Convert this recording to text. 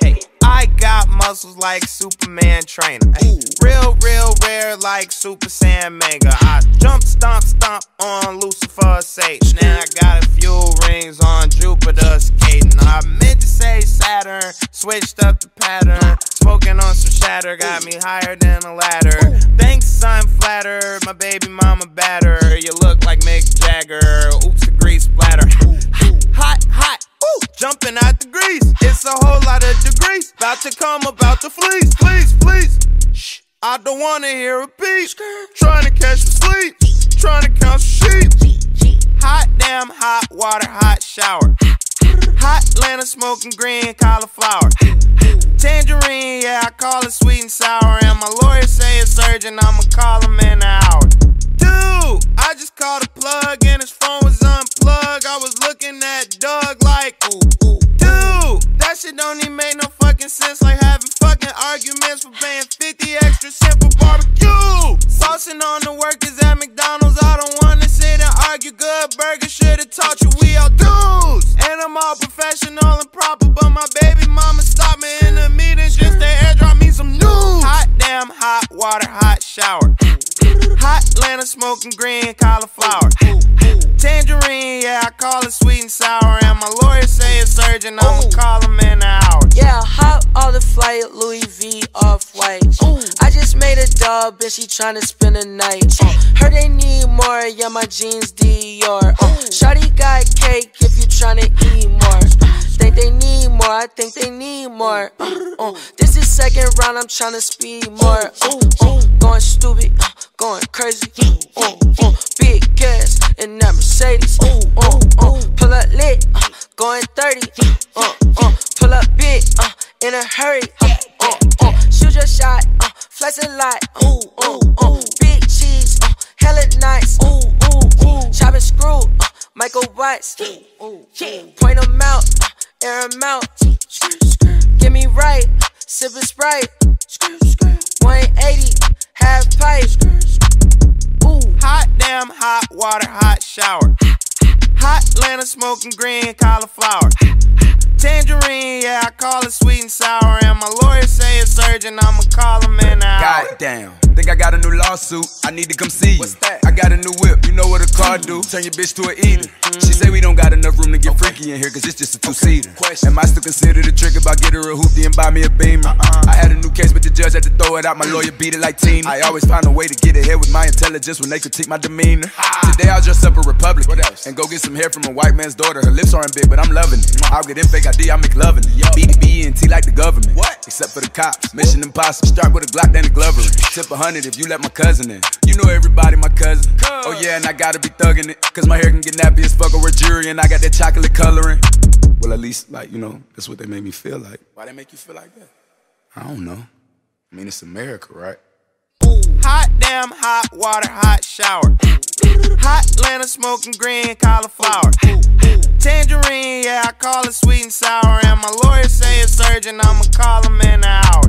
Hey, I got muscles like Superman trainer. Real, real rare like Super Saiyan Mega. I jump, stomp, stomp on Lucifer's Satan. Now I got a few rings on Jupiter skating. I meant to say Saturn, switched up the pattern. Smoking on some shatter, got me higher than a ladder. Thanks, son, flatter. My baby mama batter. You About to come, about to fleece. Please, please. Shh. I don't wanna hear a beat. Trying to catch some sleep. Trying to count some sheep. Hot damn, hot water, hot shower. Hot Atlanta smoking green cauliflower. Tangerine, yeah, I call it sweet and sour. And my lawyer say it's urgent, I'ma call him in an hour. Dude, I just called a plug and his phone was unplugged. I was looking at Doug like, ooh, ooh. Dude, that shit don't even make no sense. Like having fucking arguments for paying 50 extra barbecue. Saucing on the workers at McDonald's. I don't wanna sit and argue. Good burger should've taught you we all dudes. And I'm all professional and proper, but my baby mama stopped me in the meeting just to airdrop me some news. Hot damn, hot water, hot shower. Hot Atlanta smoking green cauliflower. Tangerine, yeah, I call it sweet and sour. And my lawyer say it's urgent, I'ma call him in the flight, Louis V off white. I just made a dub, and she tryna spend a night. Uh, heard they need more, yeah, my jeans Dior. Uh, Shawty got cake if you tryna eat more. Think they need more, I think they need more. Uh, uh, this is second round, I'm tryna speed more. Uh, uh, going stupid, uh, going crazy. Uh, uh, big gas in that Mercedes. Uh, uh, uh, pull up lit, uh, going 30. Uh, uh, pull up big, uh, in a hurry. Uh, flex a lot. Uh, uh, uh, big cheese, uh, hella nice. Ooh, ooh, ooh. Chop screw, uh, Michael Watts. Point them out, uh, air them out. Get me right, sip a sprite. 180, half pipe. Ooh, Hot damn, hot water, hot shower. Hot Atlanta smoking green cauliflower. Tangerine, yeah, I call it sweet and sour. And my lawyer say it's urgent, I'ma call him in an hour. Goddamn. Think I got a new lawsuit. I need to come see you. What's that? I got a new whip. You know what a car do? Turn your bitch to an eater. She say we don't got enough room to get freaky in here, cause it's just a two seater. Question. Am I still considered a trick if I get her a hoopty and buy me a beamer? Uh-uh. I had a new case, but the judge had to throw it out. My lawyer beat it like team. Uh-uh. I always find a way to get ahead with my intelligence when they critique my demeanor. Today I'll dress up a Republican and go get some hair from a white man's daughter. Her lips aren't big, but I'm loving it. I'll get in fake ID, I'm McLovin it. And T like the government. What? Except for the cops. Mission impossible. Start with a Glock, then a Glover. Tip a hundred if you let my cousin in. You know everybody, my cousin. Oh yeah, and I gotta be thugging it. Cause my hair can get nappy as fuck or jury, and I got that chocolate coloring. Well, at least, like, you know, that's what they made me feel like. Why they make you feel like that? I don't know. I mean, it's America, right? Hot damn, hot water, hot shower. Hot Atlanta smoking green cauliflower. Tangerine, yeah, I call it sweet and sour. And my lawyer say it's urgent, I'ma call him in an hour.